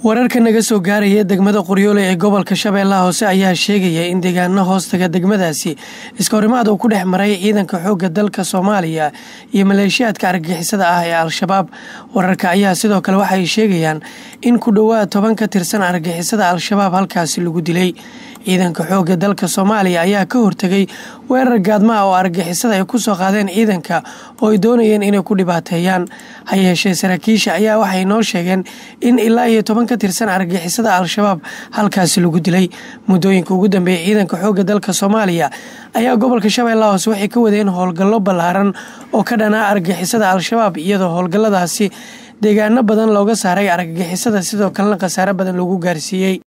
wararka naga soo gaaraya degmada qoryoole ee gobolka shabeellaha hoose ayaa sheegaya in deegaano hoostaga degmadaasi iska horimaad uu ku dhex maray ciidanka xoogga dalka soomaaliya iyo maleeshiyaadka argagixisada ah ee al-shabaab. Wararka ayaa sidoo kale waxay sheegayaan in ku dhowaad toban ka tirsan argagixisada al-shabaab halkaasi lagu dilay. Ciidanka xoogga dalka soomaaliya ayaa ka hortegay weerar gaadma ah oo argagixisada ay ku soo qaadeen ciidanka oo ay doonayeen inay ku dhibaateeyaan. Ha yeeshee saraakiisha ayaa waxay noo sheegeen in ilaa iyo toban ka tirsan argagixisada al-shabaab halkaasi lagu dilay. Muddooyinka ugu dambeeya ciidanka xoogga dalka soomaaliya ayaa gobolka shabeellaha hoose waxay ka wadeen howlgallo ballaaran oo ka dhanaa argagixisada al-shabaab iyadoo howlgalladaasi deegaano badan looga saaray argagixisada sidoo kalena khasaare badan lagu gaarsiiyey